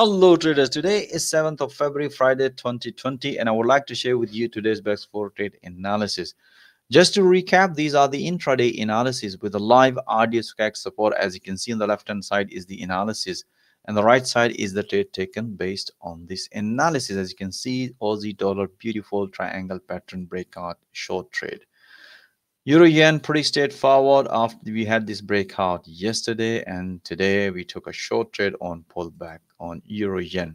Hello traders, today is 7th of February, Friday 2020 and I would like to share with you today's best four trade analysis. Just to recap, these are the intraday analysis with the live RDS support. As you can see on the left hand side is the analysis and the right side is the trade taken based on this analysis. As you can see, Aussie dollar beautiful triangle pattern breakout short trade. Euro yen pretty straightforward. After we had this breakout yesterday and today we took a short trade on pullback on euro yen.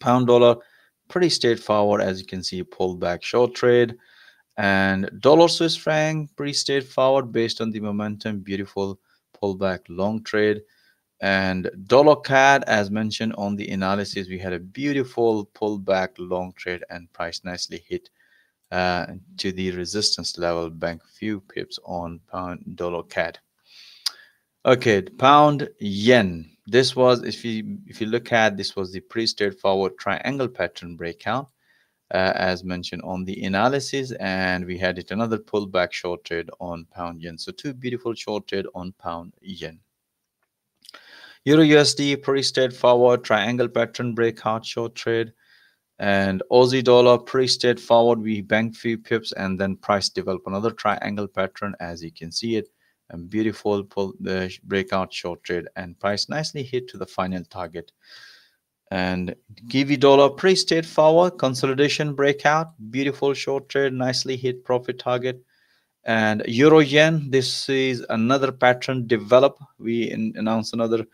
Pound dollar pretty straightforward as you can see pullback short trade. And dollar Swiss franc pretty straightforward based on the momentum beautiful pullback long trade. And dollar CAD as mentioned on the analysis we had a beautiful pullback long trade and price nicely hit uh, to the resistance level bank few pips on pound dollar CAD. Okay, pound yen. This was if you if you look at this was the pretty straightforward triangle pattern breakout uh, as mentioned on the analysis and we had it another pullback short trade on pound yen. So two beautiful short trade on pound yen. Euro USD pretty straightforward triangle pattern breakout short trade and Aussie dollar pretty straightforward. We bank few pips and then price develop another triangle pattern as you can see it. And beautiful pull the breakout short trade and price nicely hit to the final target. And Kiwi dollar pre-state forward consolidation breakout, beautiful short trade, nicely hit profit target. And Euro yen, this is another pattern develop. We announce another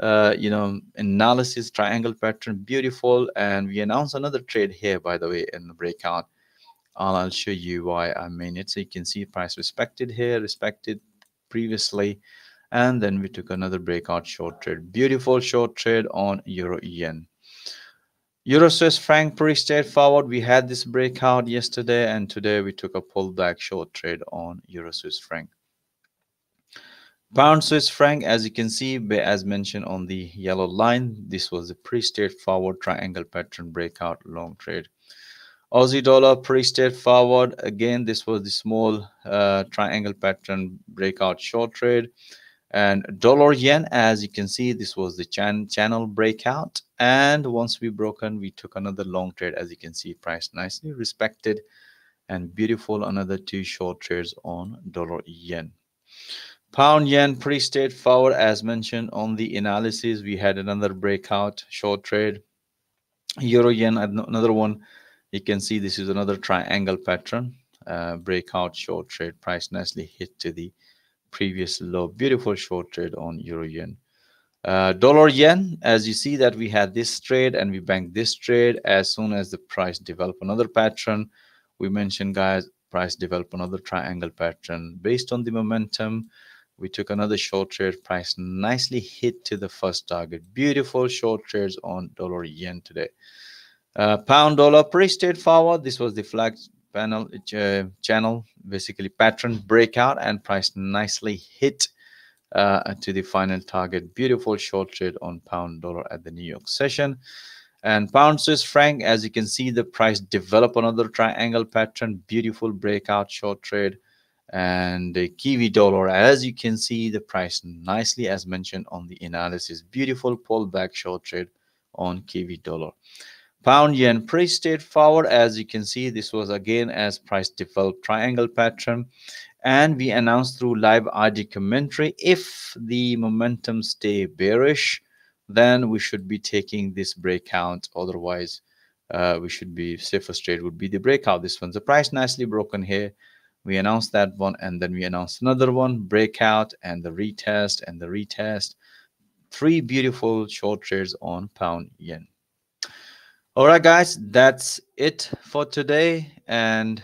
uh, you know, analysis triangle pattern, beautiful. And we announced another trade here, by the way, in the breakout. And I'll show you why I mean it. So you can see price respected here, respected previously. And then we took another breakout short trade. Beautiful short trade on Euro Yen. Euro Swiss franc pretty straightforward. We had this breakout yesterday and today we took a pullback short trade on Euro Swiss franc. Pound Swiss franc, as you can see, as mentioned on the yellow line, this was a pretty straightforward triangle pattern breakout long trade. Aussie dollar pretty straightforward. Again, this was the small uh, triangle pattern breakout short trade. And dollar yen, as you can see, this was the chan channel breakout. And once we broken, we took another long trade. As you can see, price nicely respected and beautiful. Another two short trades on dollar yen. Pound yen pretty straightforward as mentioned on the analysis. We had another breakout short trade. Euro yen, another one. You can see this is another triangle pattern. Uh, breakout short trade price nicely hit to the previous low. Beautiful short trade on euro yen. Uh, dollar yen, as you see that we had this trade and we banked this trade as soon as the price develop another pattern. We mentioned guys, price develop another triangle pattern based on the momentum we took another short trade price nicely hit to the first target. Beautiful short trades on dollar yen today. Uh, pound dollar pretty straightforward this was the flag panel uh, channel basically pattern breakout and price nicely hit uh, to the final target. Beautiful short trade on pound dollar at the new york session. And pound swiss franc as you can see the price develop another triangle pattern. Beautiful breakout short trade and the kiwi dollar as you can see the price nicely as mentioned on the analysis. Beautiful pullback short trade on kiwi dollar. Pound yen pretty straightforward. As you can see this was again as price developed triangle pattern. And we announced through live audio commentary if the momentum stay bearish then we should be taking this breakout. Otherwise uh, we should be safest trade would be the breakout. This one's the price nicely broken here we announced that one and then we announced another one breakout and the retest and the retest. Three beautiful short trades on pound yen. All right guys that's it for today. And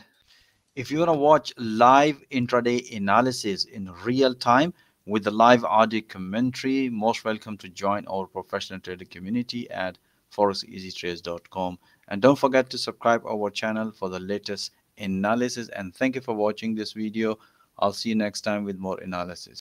if you want to watch live intraday analysis in real time with the live audio commentary most welcome to join our professional trader community at forexeasytrades.com and don't forget to subscribe our channel for the latest analysis and thank you for watching this video. I'll see you next time with more analysis